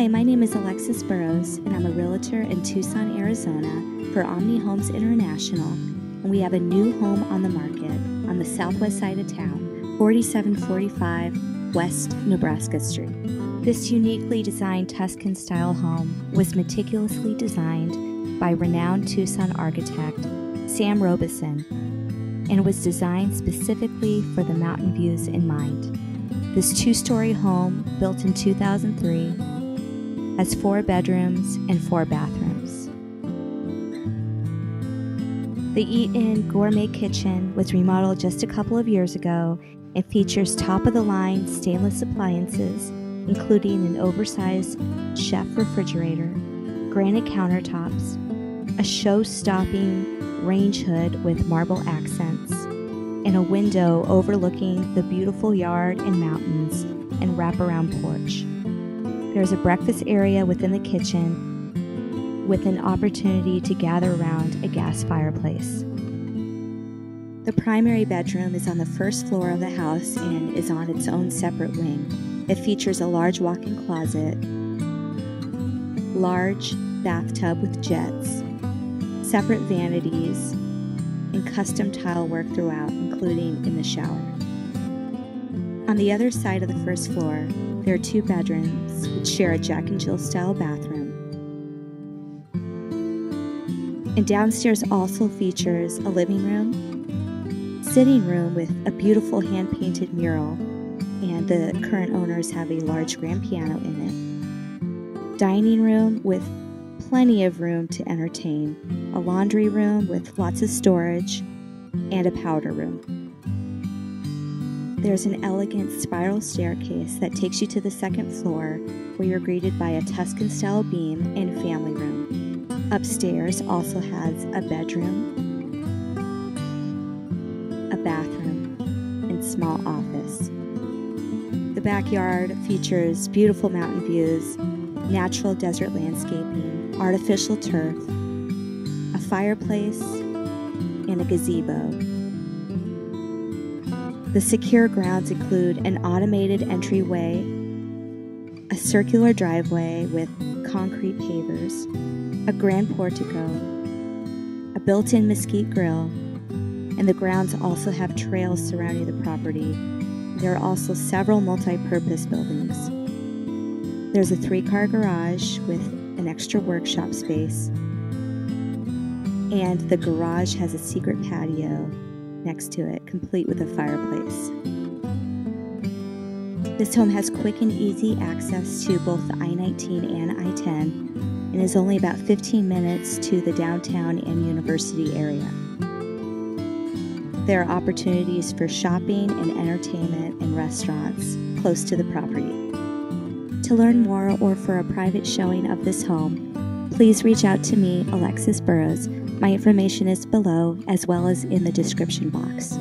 Hi, my name is Alexis Burrows, and I'm a realtor in Tucson, Arizona for Omni Homes International. And we have a new home on the market on the southwest side of town, 4745 West Nebraska Street. This uniquely designed Tuscan style home was meticulously designed by renowned Tucson architect Sam Robison and was designed specifically for the mountain views in mind. This two story home, built in 2003, has four bedrooms and four bathrooms. The Eat In Gourmet Kitchen was remodeled just a couple of years ago and features top of the line stainless appliances, including an oversized chef refrigerator, granite countertops, a show stopping range hood with marble accents, and a window overlooking the beautiful yard and mountains and wraparound porch. There's a breakfast area within the kitchen with an opportunity to gather around a gas fireplace. The primary bedroom is on the first floor of the house and is on its own separate wing. It features a large walk in closet, large bathtub with jets, separate vanities, and custom tile work throughout, including in the shower. On the other side of the first floor, there are two bedrooms which share a Jack and Jill style bathroom. And downstairs also features a living room, sitting room with a beautiful hand painted mural, and the current owners have a large grand piano in it. Dining room with plenty of room to entertain, a laundry room with lots of storage, and a powder room. There's an elegant spiral staircase that takes you to the second floor where you're greeted by a Tuscan style beam and family room. Upstairs also has a bedroom, a bathroom, and small office. The backyard features beautiful mountain views, natural desert landscaping, artificial turf, a fireplace, and a gazebo. The secure grounds include an automated entryway, a circular driveway with concrete pavers, a grand portico, a built in mesquite grill, and the grounds also have trails surrounding the property. There are also several multi purpose buildings. There's a three car garage with an extra workshop space, and the garage has a secret patio next to it, complete with a fireplace. This home has quick and easy access to both the I 19 and I 10 and is only about 15 minutes to the downtown and university area. There are opportunities for shopping and entertainment and restaurants close to the property. To learn more or for a private showing of this home, please reach out to me, Alexis Burrows. My information is below as well as in the description box.